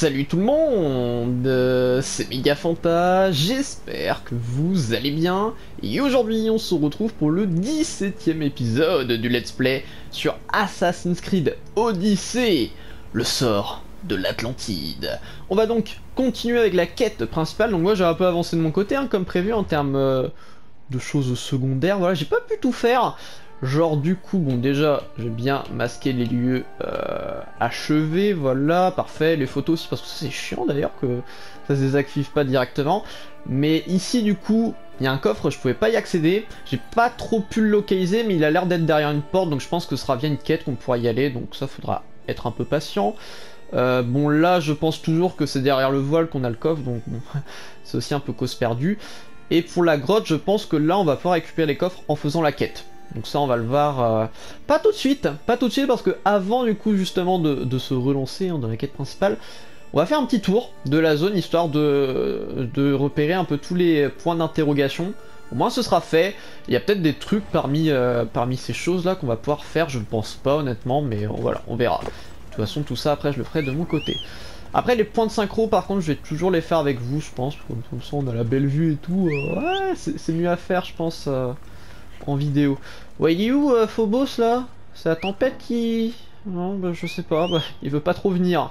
Salut tout le monde, euh, c'est Megafanta, j'espère que vous allez bien, et aujourd'hui on se retrouve pour le 17ème épisode du let's play sur Assassin's Creed Odyssey, le sort de l'Atlantide. On va donc continuer avec la quête principale, donc moi j'ai un peu avancé de mon côté, hein, comme prévu en termes euh, de choses secondaires, voilà, j'ai pas pu tout faire, Genre du coup, bon déjà, j'ai bien masqué les lieux euh, achevés, voilà, parfait. Les photos aussi, parce que c'est chiant d'ailleurs que ça se désactive pas directement. Mais ici du coup, il y a un coffre, je pouvais pas y accéder. J'ai pas trop pu le localiser, mais il a l'air d'être derrière une porte, donc je pense que ce sera bien une quête qu'on pourra y aller. Donc ça, faudra être un peu patient. Euh, bon là, je pense toujours que c'est derrière le voile qu'on a le coffre, donc bon, c'est aussi un peu cause perdue. Et pour la grotte, je pense que là, on va pouvoir récupérer les coffres en faisant la quête. Donc ça on va le voir euh, pas tout de suite, pas tout de suite parce que avant du coup justement de, se relancer hein, dans la quête principale, on va faire un petit tour de la zone histoire de, repérer un peu tous les points d'interrogation. Au moins ce sera fait, il y a peut-être des trucs parmi, euh, ces choses là qu'on va pouvoir faire, je ne pense pas honnêtement, mais voilà, on verra. De toute façon tout ça après je le ferai de mon côté. Après les points de synchro par contre je vais toujours les faire avec vous je pense, comme ça on a la belle vue et tout, euh, ouais c'est mieux à faire je pense en vidéo. Ouais, où euh, Phobos là? C'est la tempête qui... Non, bah, je sais pas, bah, il veut pas trop venir.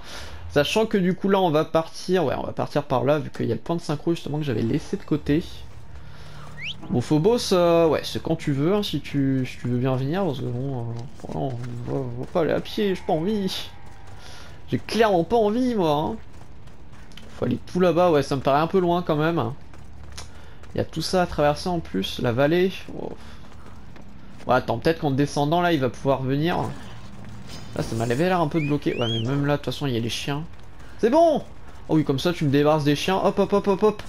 Sachant que du coup là on va partir, ouais on va partir par là vu qu'il y a le point de synchro justement que j'avais laissé de côté. Bon Phobos, euh, ouais c'est quand tu veux hein, si, tu, tu veux bien venir parce que bon, euh, on, va, pas aller à pied, j'ai pas envie. J'ai clairement pas envie moi. Hein. Faut aller tout là-bas, ouais ça me paraît un peu loin quand même. Il y a tout ça à traverser en plus, la vallée. Ouais, attends, peut-être qu'en descendant là, il va pouvoir venir. Là, ça m'avait l'air un peu bloqué. Ouais, mais même là, de toute façon, il y a les chiens. C'est bon Oh oui, comme ça, tu me débarrasses des chiens. Hop, hop, hop, hop, hop.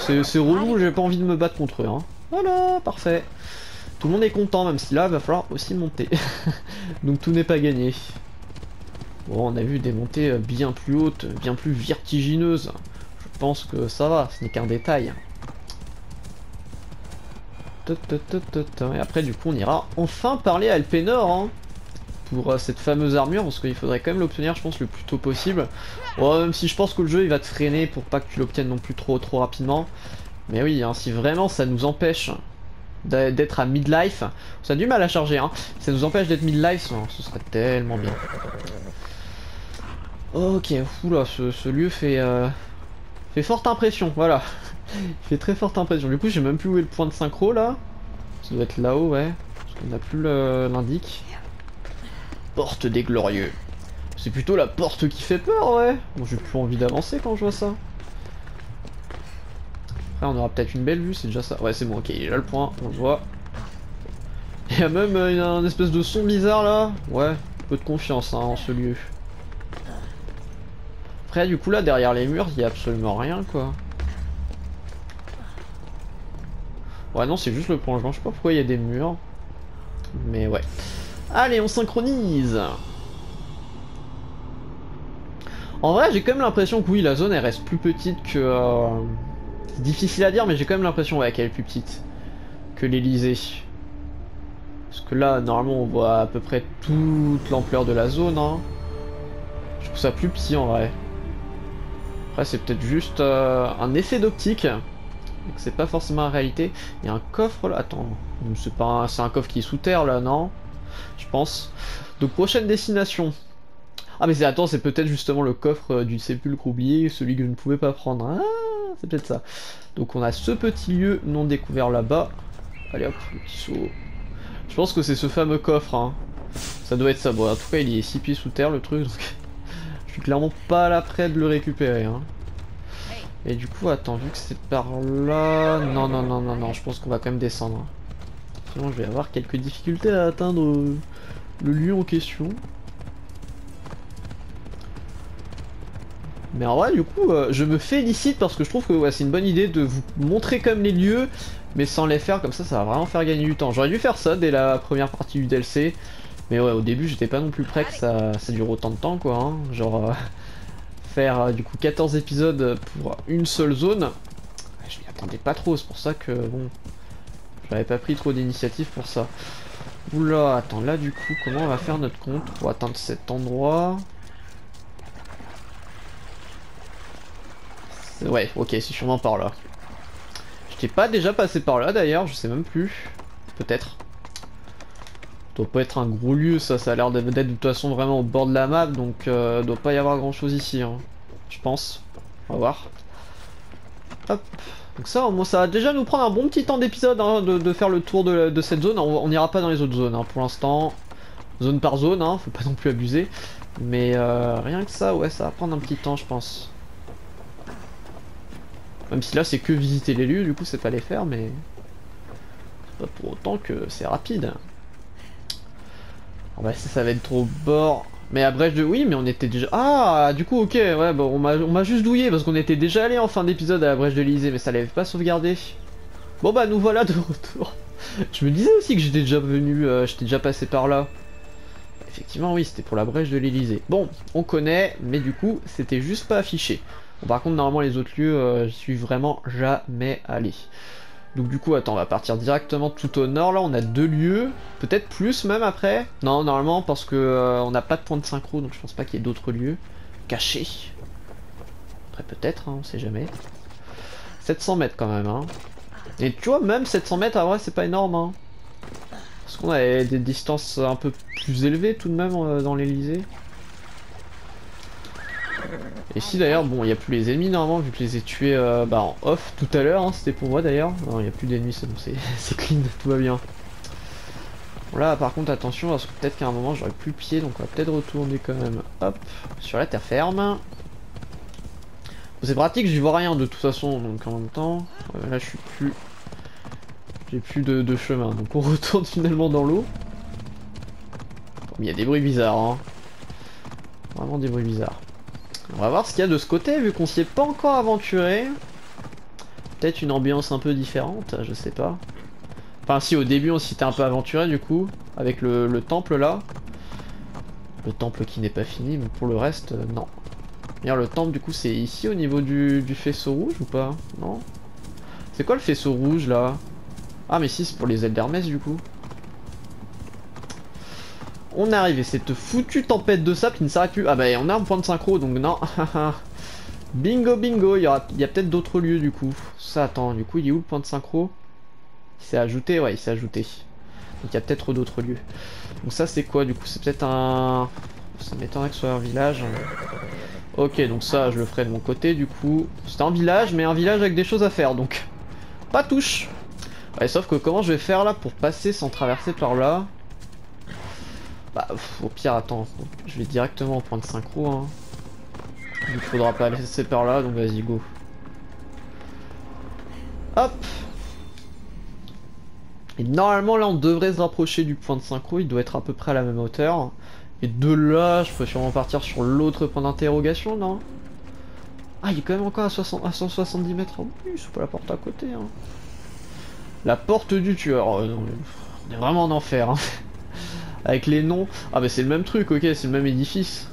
C'est relou, j'ai pas envie de me battre contre eux. Hein. Voilà, parfait. Tout le monde est content, même si là, il va falloir aussi monter. Donc tout n'est pas gagné. Bon, on a vu des montées euh, bien plus hautes, bien plus vertigineuses. Je pense que ça va, ce n'est qu'un détail. Et après, du coup, on ira enfin parler à Elpenor hein, pour euh, cette fameuse armure, parce qu'il faudrait quand même l'obtenir, je pense, le plus tôt possible. même si je pense que le jeu, il va te freiner pour pas que tu l'obtiennes non plus trop trop rapidement. Mais oui, hein, si vraiment ça nous empêche d'être à midlife, ça a du mal à charger, hein. ça nous empêche d'être midlife, ce serait tellement bien. Ok, oula, ce, ce lieu fait, euh, fait forte impression, voilà. Il fait très forte impression. Du coup, j'ai même plus où est le point de synchro là. Ça doit être là-haut, ouais. Parce qu'on a plus l'indique. Porte des glorieux. C'est plutôt la porte qui fait peur, ouais. Bon, j'ai plus envie d'avancer quand je vois ça. Après, on aura peut-être une belle vue, c'est déjà ça. Ouais, c'est bon, ok, il est là le point, on le voit. Il y a même euh, un espèce de son bizarre là. Ouais, peu de confiance hein, en ce lieu. Après, du coup, là, derrière les murs, il y a absolument rien, quoi. Ouais, non, c'est juste le plongement. Je sais pas pourquoi il y a des murs. Mais ouais. Allez, on synchronise En vrai, j'ai quand même l'impression que oui, la zone, elle reste plus petite que... Euh, c'est difficile à dire, mais j'ai quand même l'impression ouais, qu'elle est plus petite que l'Elysée. Parce que là, normalement, on voit à peu près toute l'ampleur de la zone. Hein. Je trouve ça plus petit, en vrai. Après, c'est peut-être juste euh, un effet d'optique c'est pas forcément la réalité. Il y a un coffre là, attends, c'est pas un coffre qui est sous terre là, non Je pense. Donc prochaine destination. Ah mais c'est attends, c'est peut-être justement le coffre euh, du sépulcre oublié, celui que je ne pouvais pas prendre. Ah, c'est peut-être ça. Donc on a ce petit lieu non découvert là-bas. Allez hop, petit saut. Je pense que c'est ce fameux coffre. Hein. Ça doit être ça. Bon, en tout cas, il est 6 pieds sous terre le truc. Je suis clairement pas là près de le récupérer. Hein. Et du coup, attends, vu que c'est par là... Non, non, non, non, non, je pense qu'on va quand même descendre. Sinon, je vais avoir quelques difficultés à atteindre le lieu en question. Mais en vrai, du coup, euh, je me félicite parce que je trouve que ouais, c'est une bonne idée de vous montrer comme les lieux, mais sans les faire comme ça, ça va vraiment faire gagner du temps. J'aurais dû faire ça dès la première partie du DLC, mais ouais, au début, j'étais pas non plus prêt que ça, ça dure autant de temps, quoi. Hein. Genre... Euh, faire euh, du coup 14 épisodes pour une seule zone. Je m'y attendais pas trop, c'est pour ça que bon, j'avais pas pris trop d'initiative pour ça. Oula, attends, là du coup, comment on va faire notre compte pour atteindre cet endroit? Ouais, ok, c'est sûrement par là. J'étais pas déjà passé par là d'ailleurs, je sais même plus. Peut-être. Doit pas être un gros lieu ça, ça a l'air d'être de toute façon vraiment au bord de la map, donc euh, doit pas y avoir grand chose ici, hein. je pense. On va voir. Hop. Donc ça, ça va déjà nous prendre un bon petit temps d'épisode hein, de, faire le tour de, cette zone. On n'ira pas dans les autres zones hein, pour l'instant. Zone par zone, faut pas non plus abuser. Mais euh, rien que ça, ouais, ça va prendre un petit temps, je pense. Même si là, c'est que visiter les lieux, du coup, c'est pas les faire, mais... Pas pour autant que c'est rapide. On va ça, ça va être trop bord. Mais à Brèche de... Oui, mais on était déjà... Ah, du coup, ok, ouais, bon, on m'a juste douillé, parce qu'on était déjà allé en fin d'épisode à la Brèche de l'Elysée, mais ça l'avait pas sauvegardé. Bon bah, nous voilà de retour. Je me disais aussi que j'étais déjà venu, euh, j'étais déjà passé par là. Effectivement, oui, c'était pour la brèche de l'Elysée. Bon, on connaît, mais du coup, c'était juste pas affiché. Bon, par contre, normalement, les autres lieux, euh, je suis vraiment jamais allé. Donc du coup, attends, on va partir directement tout au nord. Là, on a deux lieux, peut-être plus même après. Non, normalement, parce que euh, on n'a pas de point de synchro, donc je pense pas qu'il y ait d'autres lieux cachés. Après, peut-être, hein, on sait jamais. 700 mètres quand même, hein. Et tu vois, même 700 mètres, à vrai, c'est pas énorme, hein. Parce qu'on a des distances un peu plus élevées tout de même euh, dans l'Elysée. Et si d'ailleurs, bon, il n'y a plus les ennemis normalement, vu que je les ai tués euh, bah, en off tout à l'heure, hein, c'était pour moi d'ailleurs. Non, il n'y a plus d'ennemis, c'est bon, c'est clean, tout va bien. Bon là, par contre, attention, parce que peut-être qu'à un moment, j'aurai plus pied, donc on va peut-être retourner quand même, hop, sur la terre ferme. c'est pratique, j'y vois rien de toute façon, donc en même temps, là, je suis plus... J'ai plus de, chemin, donc on retourne finalement dans l'eau. Il y a des bruits bizarres, hein. Vraiment des bruits bizarres. On va voir ce qu'il y a de ce côté, vu qu'on s'y est pas encore aventuré. Peut-être une ambiance un peu différente, je sais pas. Enfin si, au début on s'y était un peu aventuré du coup, avec le, temple là. Le temple qui n'est pas fini, mais pour le reste, euh, non. Bien, le temple du coup c'est ici au niveau du, du faisceau rouge ou pas? Non? C'est quoi le faisceau rouge là? Ah mais si, c'est pour les ailes d'Hermès du coup. On est arrivé, cette foutue tempête de sable qui ne s'arrête plus. Ah bah on a un point de synchro donc non. bingo bingo, il y, a peut-être d'autres lieux du coup. Ça attends, du coup il est où le point de synchro? Il s'est ajouté, ouais il s'est ajouté. Donc il y a peut-être d'autres lieux. Donc ça c'est quoi du coup? C'est peut-être un... Ça m'étonnerait que ce soit un village. Ok donc ça je le ferai de mon côté du coup. C'est un village mais un village avec des choses à faire donc. Pas touche Ouais sauf que comment je vais faire là pour passer sans traverser par là? Bah, au pire, attends, je vais directement au point de synchro. Hein. Il faudra pas laisser par là, donc vas-y, go. Hop Et normalement, là, on devrait se rapprocher du point de synchro. Il doit être à peu près à la même hauteur. Et de là, je peux sûrement partir sur l'autre point d'interrogation, non? Ah, il est quand même encore à, 170 mètres. Oh, oui, c'est pas la porte à côté. Hein. La porte du tueur. Oh, on est vraiment en enfer. Hein. Avec les noms. Ah bah c'est le même truc, ok, c'est le même édifice.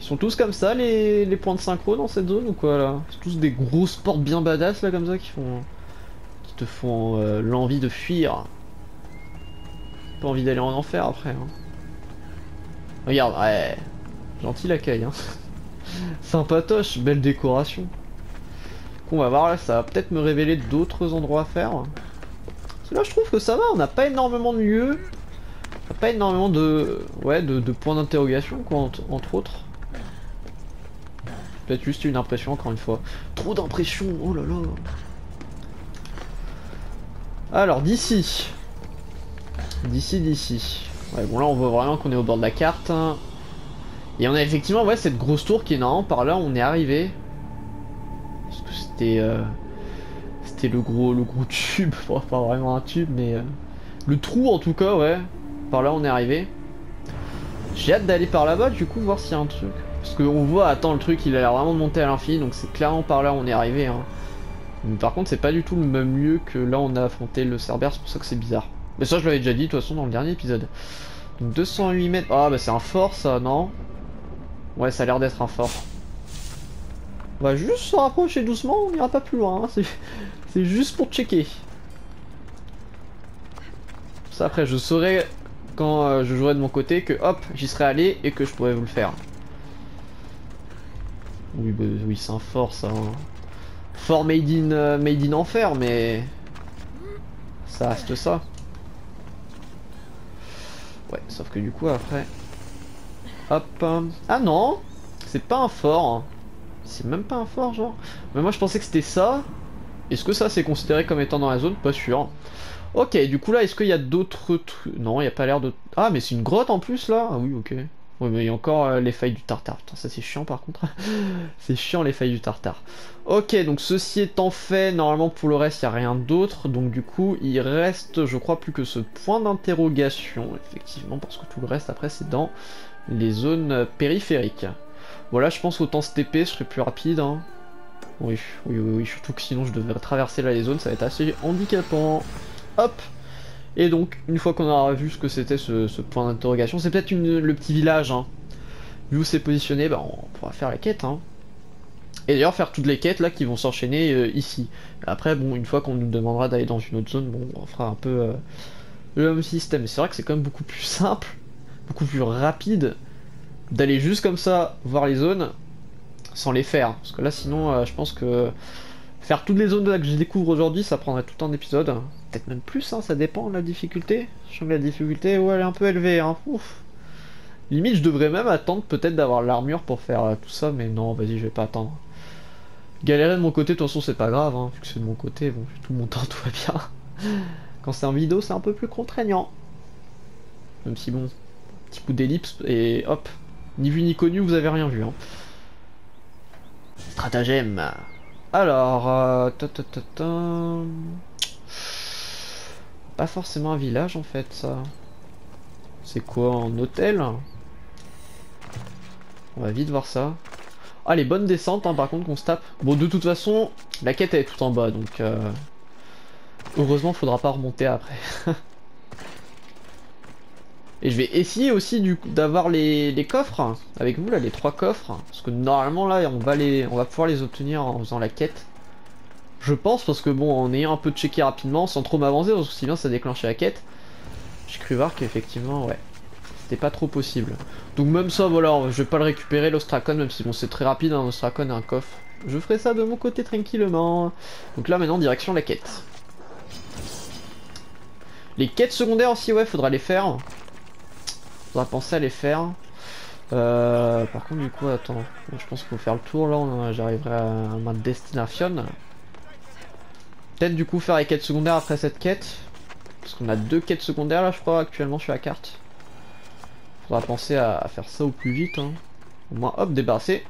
Ils sont tous comme ça les, points de synchro dans cette zone ou quoi là? C'est tous des grosses portes bien badass là comme ça qui font... qui te font euh, l'envie de fuir. Pas envie d'aller en enfer après. Hein. Regarde, ouais. Gentil l'accueil hein. Sympatoche, belle décoration. On va voir là, ça va peut-être me révéler d'autres endroits à faire. là je trouve que ça va, on n'a pas énormément de lieux pas énormément de, ouais, de, points d'interrogation, quoi, entre, autres. Peut-être juste une impression, encore une fois. Trop d'impressions, oh là là. Alors, d'ici. D'ici, d'ici. Ouais, bon là, on voit vraiment qu'on est au bord de la carte. Et on a effectivement, ouais, cette grosse tour qui est normalement par là, on est arrivé. Parce que c'était... Euh, c'était le gros, le gros tube, pas vraiment un tube, mais... Euh, le trou, en tout cas, ouais par là on est arrivé. J'ai hâte d'aller par là-bas du coup voir s'il y a un truc. Parce qu'on voit, attends le truc il a l'air vraiment de monter à l'infini donc c'est clairement par là on est arrivé. Hein. Par contre c'est pas du tout le même lieu que là on a affronté le Cerbère, c'est pour ça que c'est bizarre. Mais ça je l'avais déjà dit de toute façon dans le dernier épisode. Donc 208 mètres, ah bah c'est un fort ça, non? Ouais ça a l'air d'être un fort. On va juste se rapprocher doucement, on ira pas plus loin, hein. c'est juste pour checker. Ça après je saurais euh, je jouerai de mon côté que hop, j'y serais allé et que je pourrais vous le faire. Oui, bah, oui c'est un fort ça. Fort made in, euh, made in enfer, mais ça reste ça. Ouais, sauf que du coup après... Hop. Ah non C'est pas un fort. hein. C'est même pas un fort genre. Mais moi je pensais que c'était ça. Est-ce que ça c'est considéré comme étant dans la zone? Pas sûr. Ok, du coup là, est-ce qu'il y a d'autres trucs? Non, il n'y a pas l'air de... Ah, mais c'est une grotte en plus là? Ah oui, ok. Oui, mais il y a encore euh, les failles du tartare. Putain, ça c'est chiant par contre. c'est chiant les failles du tartare. Ok, donc ceci étant fait, normalement pour le reste, il n'y a rien d'autre. Donc du coup, il reste, je crois, plus que ce point d'interrogation. Effectivement, parce que tout le reste après, c'est dans les zones périphériques. Voilà, je pense qu'autant se TP, je serais plus rapide. hein. Oui, oui, oui, oui, surtout que sinon je devrais traverser là les zones, ça va être assez handicapant. Hop Et donc, une fois qu'on aura vu ce que c'était ce, point d'interrogation, c'est peut-être le petit village, hein. Vu où c'est positionné, bah on pourra faire la quête, hein. Et d'ailleurs faire toutes les quêtes là qui vont s'enchaîner euh, ici. Après, bon, une fois qu'on nous demandera d'aller dans une autre zone, bon, on fera un peu euh, le même système. C'est vrai que c'est quand même beaucoup plus simple, beaucoup plus rapide d'aller juste comme ça voir les zones sans les faire. Parce que là, sinon, euh, je pense que faire toutes les zones que je découvre aujourd'hui, ça prendrait tout un épisode. Peut-être même plus, hein, ça dépend de la difficulté. Je sens que la difficulté, ouais, elle est un peu élevée. Hein. Ouf. Limite, je devrais même attendre peut-être d'avoir l'armure pour faire euh, tout ça, mais non, vas-y, je vais pas attendre. Galérer de mon côté, de toute façon, c'est pas grave, hein, vu que c'est de mon côté, bon, tout mon temps, tout va bien. Quand c'est en vidéo, c'est un peu plus contraignant. Même si, bon, petit coup d'ellipse, et hop, ni vu ni connu, vous avez rien vu. Hein. Stratagème. Alors, euh, ta, ta. Pas forcément un village en fait, ça. C'est quoi, un hôtel? On va vite voir ça. Ah, les bonnes descentes, hein, par contre, qu'on se tape. Bon, de toute façon, la quête est tout en bas, donc euh, heureusement, faudra pas remonter après. Et je vais essayer aussi d'avoir les, les coffres avec vous là, les trois coffres, parce que normalement là on va les, on va pouvoir les obtenir en faisant la quête. Je pense parce que bon, en ayant un peu checké rapidement, sans trop m'avancer, parce que si bien ça déclenchait la quête, j'ai cru voir qu'effectivement ouais, c'était pas trop possible. Donc même ça voilà, je vais pas le récupérer l'Ostracon, même si bon c'est très rapide un Ostracon et un coffre. Je ferai ça de mon côté tranquillement. Donc là maintenant direction la quête. Les quêtes secondaires aussi ouais, faudra les faire. Faudra penser à les faire. Euh, par contre, du coup, attends. Je pense qu'il faut faire le tour là. J'arriverai à ma destination. Peut-être du coup faire les quêtes secondaires après cette quête. Parce qu'on a deux quêtes secondaires là, je crois, actuellement sur la carte. Faudra penser à, faire ça au plus vite. Hein. Au moins, hop, débarrasser.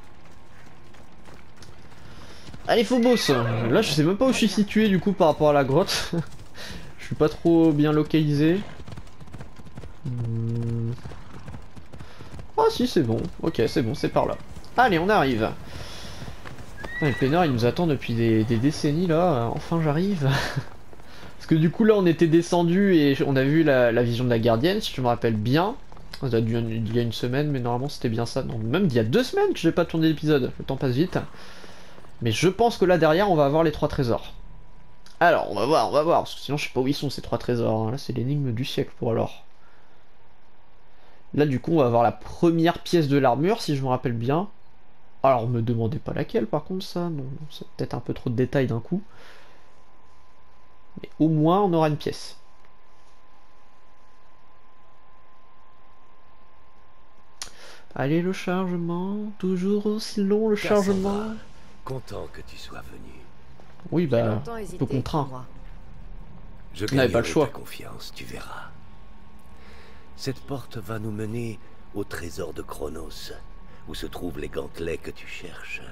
Allez, Phobos Là, je sais même pas où je suis situé du coup par rapport à la grotte. je suis pas trop bien localisé. Hmm. Ah si c'est bon, ok c'est bon, c'est par là. Allez on arrive. Putain, il nous attend depuis des, décennies là, enfin j'arrive. Parce que du coup là on était descendu et on a vu la, vision de la gardienne si je me rappelle bien. Ça a- d'il y a une semaine mais normalement c'était bien ça. Même d'il y a deux semaines que j'ai pas tourné l'épisode, le temps passe vite. Mais je pense que là derrière on va avoir les trois trésors. Alors on va voir, on va voir, parce que sinon je sais pas où ils sont ces trois trésors. hein. Là c'est l'énigme du siècle pour alors. Là, du coup, on va avoir la première pièce de l'armure, si je me rappelle bien. Alors, me demandez pas laquelle, par contre, ça. Non, c'est peut-être un peu trop de détails d'un coup. Mais au moins, on aura une pièce. Allez, le chargement. Toujours aussi long, le chargement. Cassandra, Content que tu sois venu. Oui, bah, peu contraint. moi. Je n'avez pas le choix. confiance, tu verras. Cette porte va nous mener au trésor de Chronos, où se trouvent les gantelets que tu cherches?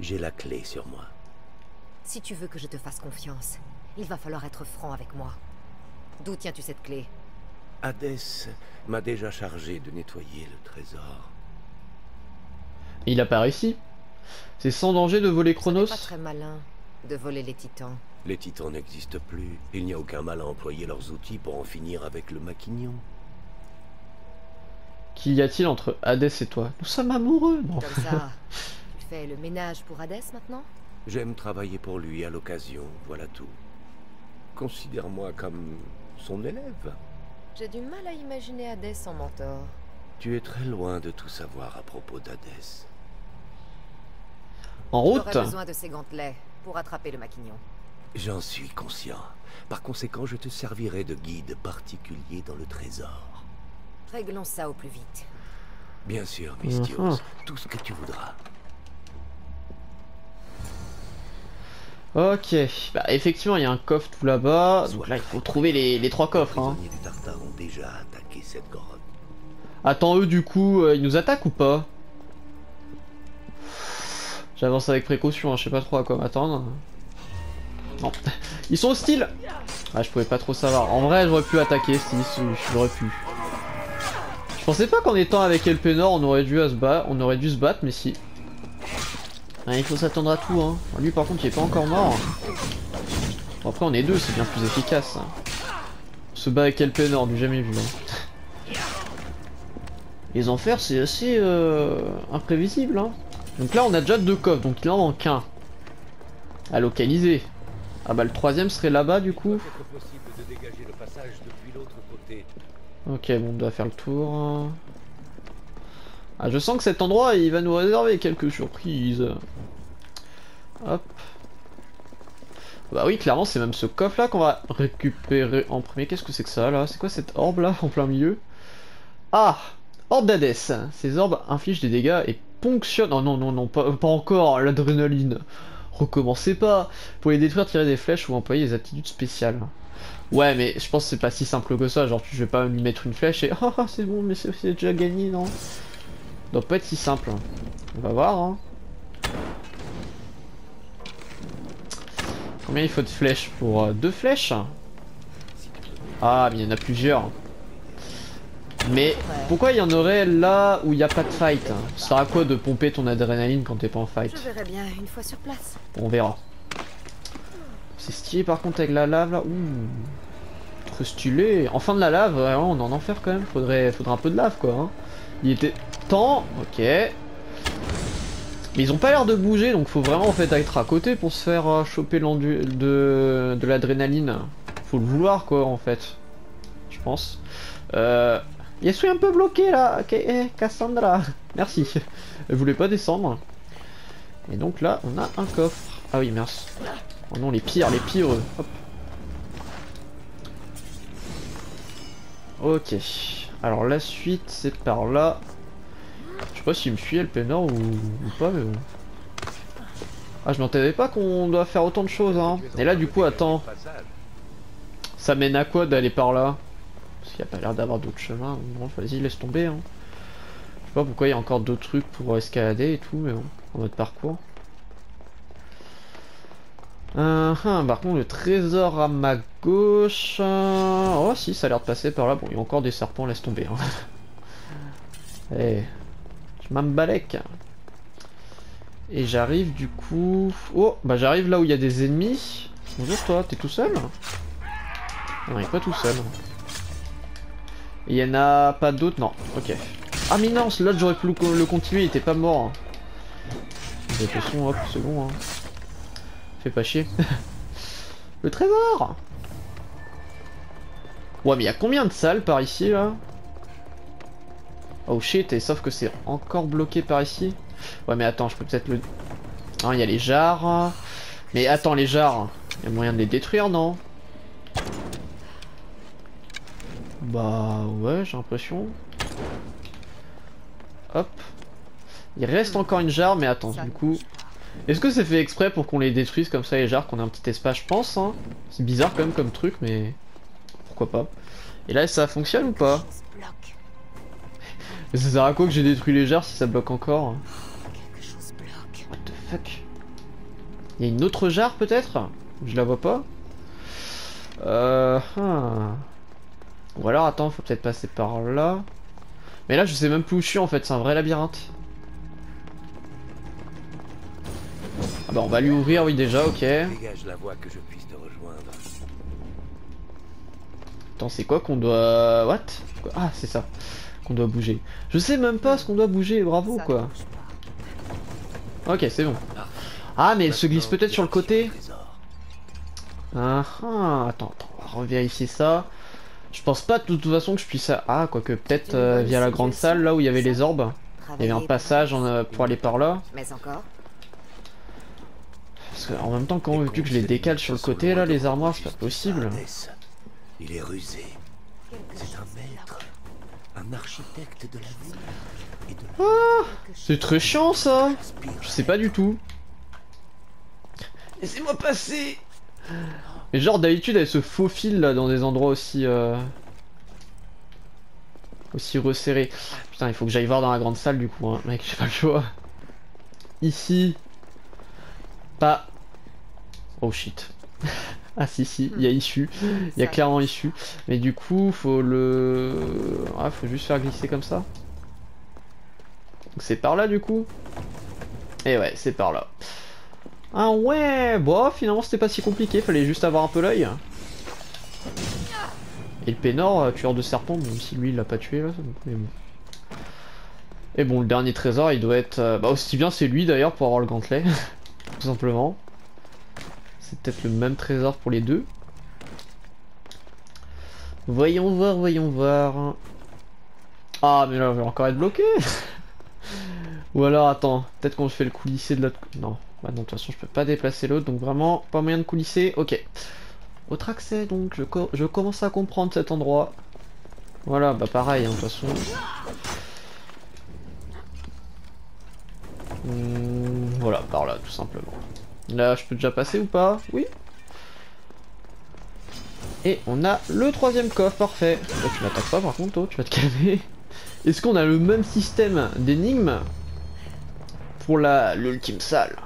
J'ai la clé sur moi. Si tu veux que je te fasse confiance, il va falloir être franc avec moi. D'où tiens-tu cette clé? Hadès m'a déjà chargé de nettoyer le trésor. il a pas réussi. C'est sans danger de voler Chronos. pas très malin de voler les titans. Les titans n'existent plus. Il n'y a aucun mal à employer leurs outils pour en finir avec le maquignon. Qu'y a-t-il entre Hadès et toi? Nous sommes amoureux Non. Comme ça, tu fais le ménage pour Hadès maintenant? J'aime travailler pour lui à l'occasion, voilà tout. Considère-moi comme son élève. J'ai du mal à imaginer Hadès en mentor. Tu es très loin de tout savoir à propos d'Hadès. En route J'aurais besoin de ces gantelets pour attraper le maquignon. J'en suis conscient. Par conséquent, je te servirai de guide particulier dans le trésor. Réglons ça au plus vite. Bien sûr, Mystios. Mhm. Tout ce que tu voudras. Ok, bah effectivement il y a un coffre tout là-bas, donc là il faut trouver les, les trois coffres. Les Hein. prisonniers du Tartare ont déjà attaqué cette grotte. Attends, eux du coup, euh, ils nous attaquent ou pas? J'avance avec précaution, hein, je sais pas trop à quoi m'attendre. Non, ils sont hostiles Ah je pouvais pas trop savoir, en vrai j'aurais pu attaquer si j'aurais pu. Je pensais pas qu'en étant avec Elpenor on aurait dû à se battre, on aurait dû se battre mais si. Il faut s'attendre à tout hein. Lui par contre il est pas encore mort. Bon, après on est deux, c'est bien plus efficace. hein. Se bat avec Elpenor, du jamais vu. hein. Les enfers c'est assez euh, imprévisible hein. Donc là on a déjà deux coffres, donc il en manque un. À localiser. Ah bah le troisième serait là-bas du coup. Ok bon on doit faire le tour. Ah je sens que cet endroit il va nous réserver quelques surprises. Hop. Bah oui clairement c'est même ce coffre là qu'on va récupérer en premier. Qu'est-ce que c'est que ça là? C'est quoi cette orbe là en plein milieu? Ah Orbe d'Hadès. Ces orbes infligent des dégâts et ponctionnent... Oh non non non pas, encore l'adrénaline. Recommencez pas. Pour les détruire, tirer des flèches ou employer des aptitudes spéciales. Ouais, mais je pense que c'est pas si simple que ça. Genre, je vais pas lui mettre une flèche et ah ah, c'est bon, mais c'est déjà gagné, non? Ça doit pas être si simple. On va voir. Hein. Combien il faut de flèches pour euh, deux flèches? Ah, mais il y en a plusieurs. Mais pourquoi il y en aurait là où il n'y a pas de fight? Ça sert à quoi de pomper ton adrénaline quand t'es pas en fight? Je verrai bien une fois sur place. on verra. C'est stylé par contre avec la lave là. Ouh. Trop stylé. Enfin de la lave, on est en enfer quand même. Faudrait, faudrait un peu de lave quoi. hein. Il était temps. Ok. Mais ils ont pas l'air de bouger donc faut vraiment en fait être à côté pour se faire euh, choper de, de l'adrénaline. Faut le vouloir quoi en fait. Je pense. Euh, je suis un peu bloqué là. Ok, eh, Cassandra. Merci. Elle voulait pas descendre. Et donc là, on a un coffre. Ah oui, merci. Oh non, les pires, les pires. Hop. Ok. Alors la suite, c'est par là. Je sais pas s'il me suit Elpenor ou, ou pas, mais. Ah, je m'entendais pas qu'on doit faire autant de choses, hein. Et là, du coup, attends. Ça mène à quoi d'aller par là? Parce qu'il n'y a pas l'air d'avoir d'autres chemins. Bon, vas-y, laisse tomber. Hein. Je sais pas pourquoi il y a encore d'autres trucs pour escalader et tout, mais bon, en mode parcours. Euh, hein, par contre, le trésor à ma gauche. euh, Oh, si, ça a l'air de passer par là. Bon, il y a encore des serpents, laisse tomber. Hein. Eh, je m'embalèque. Et j'arrive du coup. Oh, bah j'arrive là où il y a des ennemis. Bonjour toi, t'es tout seul? Non, il est pas tout seul. Il y en a pas d'autres? Non, ok. Ah mais non, l'autre j'aurais pu le, co- le continuer, il était pas mort. De toute façon, hop, c'est bon. Hein. Fais pas chier. le trésor Ouais, mais il y a combien de salles par ici là Oh shit, et sauf que c'est encore bloqué par ici. Ouais, mais attends, je peux peut-être le. Ah, il y a les jarres. Mais attends, les jarres, il y a moyen de les détruire, non Bah ouais, j'ai l'impression. Hop. Il reste encore une jarre, mais attends, du coup... Est-ce que c'est fait exprès pour qu'on les détruise comme ça les jarres, qu'on ait un petit espace Je pense, hein. C'est bizarre quand même comme truc, mais... Pourquoi pas. Et là, ça fonctionne ou pas? Ça sert à quoi que j'ai détruit les jarres si ça bloque encore? What the fuck? Il y a une autre jarre peut-être? Je la vois pas. Euh... hein. Ou alors attends, faut peut-être passer par là. Mais là je sais même plus où je suis en fait, c'est un vrai labyrinthe. Bah on va lui ouvrir oui déjà, ok. Dégage la voie que je puisse te rejoindre. Attends c'est quoi qu'on doit... What? Ah c'est ça. Qu'on doit bouger. Je sais même pas ce qu'on doit bouger, bravo quoi. Ok c'est bon. Ah mais elle se glisse peut-être sur le côté. Ah ah, attends, attends, on va revérifier ça. Je pense pas de toute façon que je puisse... Ah, quoique peut-être euh, via la grande salle, là où il y avait les orbes. Il y avait un passage en, euh, pour aller par là. Mais encore Parce qu'en même temps, quand veux-tu que je les décale sur le côté, là, les armoires, c'est pas possible. Il est rusé. C'est un maître, un architecte de la Ah C'est très chiant, ça Je sais pas du tout. Laissez-moi passer Mais genre, d'habitude, elle se faufile, là, dans des endroits aussi... Euh... Aussi resserrés. Putain, il faut que j'aille voir dans la grande salle, du coup, hein. Mec, j'ai pas le choix. Ici. Pas... Oh, shit. Ah si si, il y a issue, il y a clairement issue. Mais du coup, faut le... Ah, faut juste faire glisser comme ça. Donc c'est par là du coup Et ouais, c'est par là. Ah ouais Bon, finalement c'était pas si compliqué, fallait juste avoir un peu l'œil. Et le Pénor, tueur de serpent, même si lui il l'a pas tué là, mais bon. Et bon, le dernier trésor il doit être... euh, Bah aussi bien c'est lui d'ailleurs pour avoir le gantelet, tout simplement. C'est peut-être le même trésor pour les deux. Voyons voir, voyons voir. Ah, mais là, je vais encore être bloqué. Ou alors, attends, peut-être qu'on fait le coulisser de l'autre. Non, bah non, de toute façon, je peux pas déplacer l'autre, donc vraiment, pas moyen de coulisser. Ok. Autre accès, donc, je commence à comprendre cet endroit. Voilà, bah pareil, hein, de toute façon. Hmm, voilà, par là, tout simplement. Là, je peux déjà passer ou pas? Oui. Et on a le troisième coffre, parfait. Tu m'attaques pas par contre, toi, tu vas te calmer. Est-ce qu'on a le même système d'énigmes pour la l'ultime salle?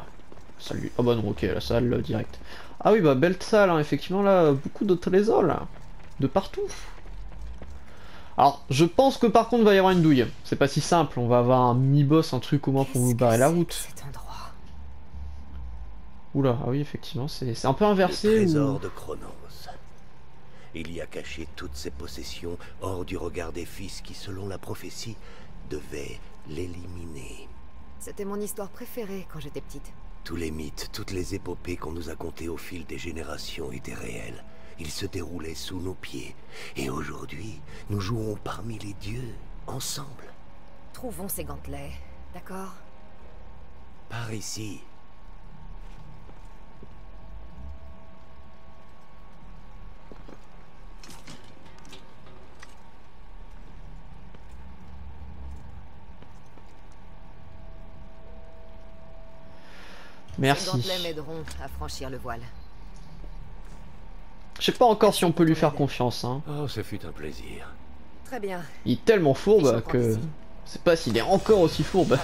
Salut. Ah bah non, ok, la salle euh, direct. Ah oui, bah belle salle, hein, effectivement, là, beaucoup de trésors, là. De partout. Alors, je pense que par contre, il va y avoir une douille. C'est pas si simple, on va avoir un mini-boss, un truc au moins pour que barrer la route. Oula, ah oui, effectivement, c'est c'est un peu Le inversé. trésor ou- de Chronos. Il y a caché toutes ses possessions hors du regard des fils qui, selon la prophétie, devaient l'éliminer. C'était mon histoire préférée quand j'étais petite. Tous les mythes, toutes les épopées qu'on nous a contées au fil des générations étaient réels. Ils se déroulaient sous nos pieds. Et aujourd'hui, nous jouons parmi les dieux, ensemble. Trouvons ces gantelets, d'accord? Par ici. Merci. à franchir le voile. Je sais pas encore si on peut lui faire confiance. Hein. Oh, ce fut un plaisir. Très bien. Il est tellement fourbe que je sais pas s'il est encore aussi fourbe.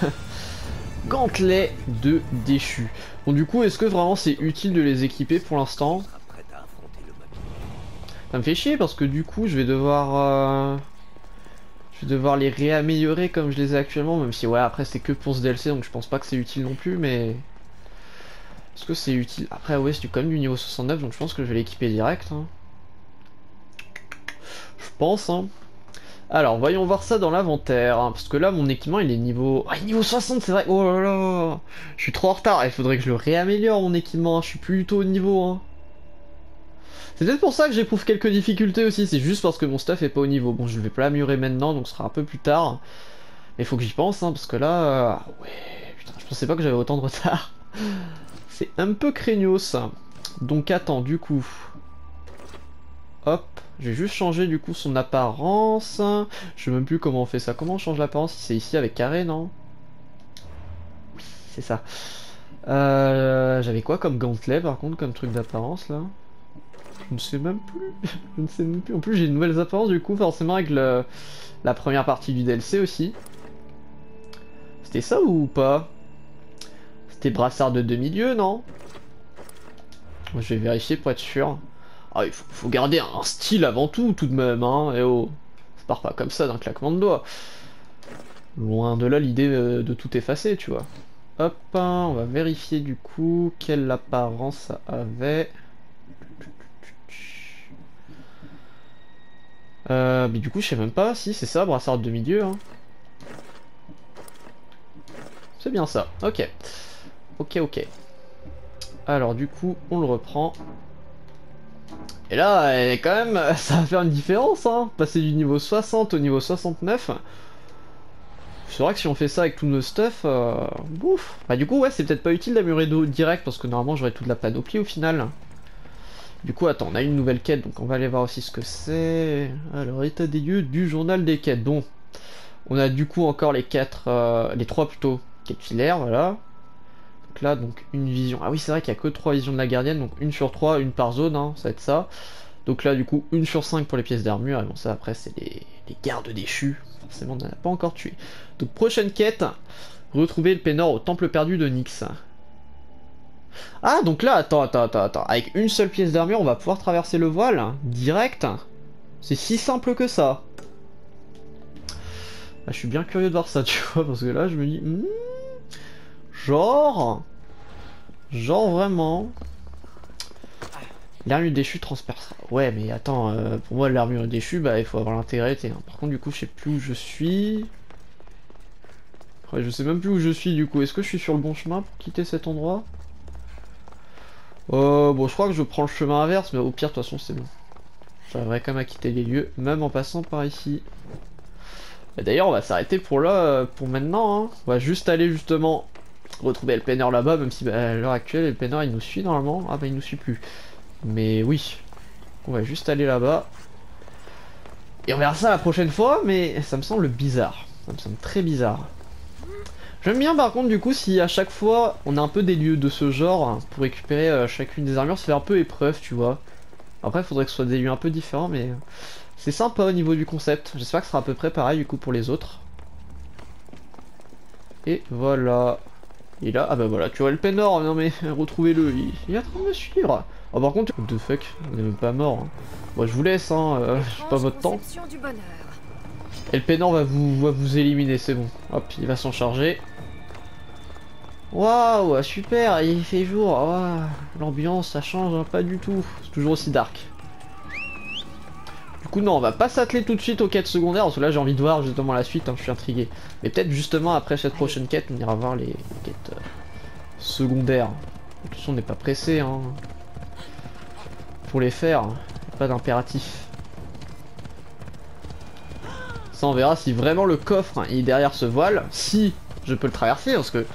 Gantelet de déchu. Bon du coup, est-ce que vraiment c'est utile de les équiper pour l'instant? Ça me fait chier parce que du coup, je vais devoir... euh, Je vais devoir les réaméliorer comme je les ai actuellement, même si ouais, après c'est que pour ce DLC, donc je pense pas que c'est utile non plus, mais... Est-ce que c'est utile Après ouais, c'est quand même du niveau 69, donc je pense que je vais l'équiper direct. hein. Je pense, hein. Alors, voyons voir ça dans l'inventaire, hein, parce que là, mon équipement, il est niveau... Ah, niveau 60, c'est vrai Oh là là Je suis trop en retard, il faudrait que je le réaméliore, mon équipement, je suis tout au niveau, hein. C'est peut-être pour ça que j'éprouve quelques difficultés aussi, c'est juste parce que mon stuff est pas au niveau. Bon, je vais pas l'améliorer maintenant, donc ce sera un peu plus tard. Mais faut que j'y pense, hein, parce que là... euh, ouais, putain, je pensais pas que j'avais autant de retard. C'est un peu craignos. Donc attends, du coup... Hop, je vais juste changer du coup son apparence. Je sais même plus comment on fait ça. Comment on change l'apparence? C'est ici avec carré, non? C'est ça. Euh, J'avais quoi comme gantelet par contre, comme truc d'apparence là? Je ne sais même plus. Je ne sais même plus. En plus, j'ai de nouvelles apparences du coup, forcément avec le, la première partie du DLC aussi. C'était ça ou pas? C'était brassard de demi-lieu, non? Je vais vérifier pour être sûr. Ah, il faut, garder un style avant tout, tout de même, hein. Et oh, ça part pas comme ça d'un claquement de doigts. Loin de là l'idée euh, de tout effacer, tu vois. Hop, on va vérifier du coup quelle apparence ça avait. Euh, mais du coup, je sais même pas si c'est ça, brassard de demi-dieu. Hein. C'est bien ça, ok. Ok, ok. Alors, du coup, on le reprend. Et là, quand même, ça va faire une différence, hein. Passer du niveau 60 au niveau 69. c'est vrai que si on fait ça avec tous nos stuff, euh, bouf. Bah du coup ouais c'est peut-être pas utile d'améliorer d'eau direct parce que normalement j'aurais toute la panoplie au final. Du coup attends on a une nouvelle quête donc on va aller voir aussi ce que c'est. Alors état des lieux du journal des quêtes. Bon, on a du coup encore les quatre, euh, les trois plutôt quêtes voilà. Donc là donc une vision. Ah oui c'est vrai qu'il y a que trois visions de la gardienne donc une sur trois, une par zone hein, ça va être ça. Donc là du coup une sur 5 pour les pièces d'armure et bon ça après c'est les, gardes déchus forcément on n'en a pas encore tué. Donc prochaine quête, retrouver le Pénor au temple perdu de Nyx. Ah donc là, attends, attends, attends, attends, avec une seule pièce d'armure on va pouvoir traverser le voile, direct C'est si simple que ça ah, Je suis bien curieux de voir ça, tu vois, parce que là je me dis... Genre... Genre vraiment... L'armure déchue transperce. Ouais, mais attends, euh, pour moi, l'armure déchue, bah, il faut avoir l'intégrité. Hein. Par contre, du coup, je sais plus où je suis. Ouais, je sais même plus où je suis, du coup. Est-ce que je suis sur le bon chemin pour quitter cet endroit? Euh, bon, je crois que je prends le chemin inverse, mais au pire, de toute façon, c'est bon. J'arriverai quand même à quitter les lieux, même en passant par ici. D'ailleurs, on va s'arrêter pour là, euh, pour maintenant. Hein. On va juste aller, justement, retrouver le là-bas, même si, bah, à l'heure actuelle, le il nous suit, normalement. Ah, bah, il nous suit plus. Mais oui, on va juste aller là-bas. Et on verra ça la prochaine fois, mais ça me semble bizarre. Ça me semble très bizarre. J'aime bien par contre du coup si à chaque fois on a un peu des lieux de ce genre pour récupérer euh, chacune des armures, ça fait un peu épreuve tu vois. Après il faudrait que ce soit des lieux un peu différents mais c'est sympa au niveau du concept. J'espère que ce sera à peu près pareil du coup pour les autres. Et voilà. Et là, ah bah voilà, tu vois le Pénor, non mais retrouvez-le, il, il est en train de me suivre. Oh par contre, what the fuck, on est même pas mort. Hein. Moi je vous laisse, hein, euh, j'ai pas votre temps. Et le Pénor va vous, va vous éliminer, c'est bon. Hop, il va s'en charger. Waouh, super, il fait jour. L'ambiance, ça change hein, pas du tout. C'est toujours aussi dark. Coup, non, on va pas s'atteler tout de suite aux quêtes secondaires, parce que là j'ai envie de voir justement la suite, hein, je suis intrigué. Mais peut-être justement après cette prochaine quête, on ira voir les, quêtes euh, secondaires. De toute façon, on n'est pas pressé, hein. Pour les faire, pas d'impératif. Ça, on verra si vraiment le coffre est derrière ce voile, si je peux le traverser, parce que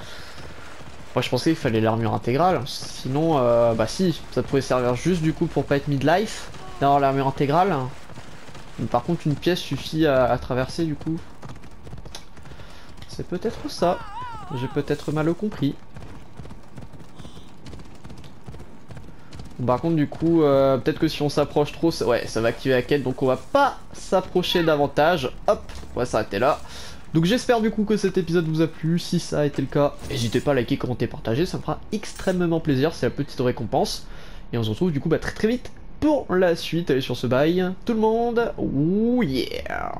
moi je pensais qu'il fallait l'armure intégrale, sinon euh, bah si, ça pouvait servir juste du coup pour pas être midlife, d'avoir l'armure intégrale. Par contre une pièce suffit à, traverser du coup. C'est peut-être ça, j'ai peut-être mal compris. Par contre du coup, euh, peut-être que si on s'approche trop, ouais, ça va activer la quête, donc on va pas s'approcher davantage. Hop, on va s'arrêter là. Donc j'espère du coup que cet épisode vous a plu, si ça a été le cas, n'hésitez pas à liker, commenter, partager, ça me fera extrêmement plaisir, c'est la petite récompense. Et on se retrouve du coup bah, très très vite pour la suite, allez sur ce bail, tout le monde, ouh yeah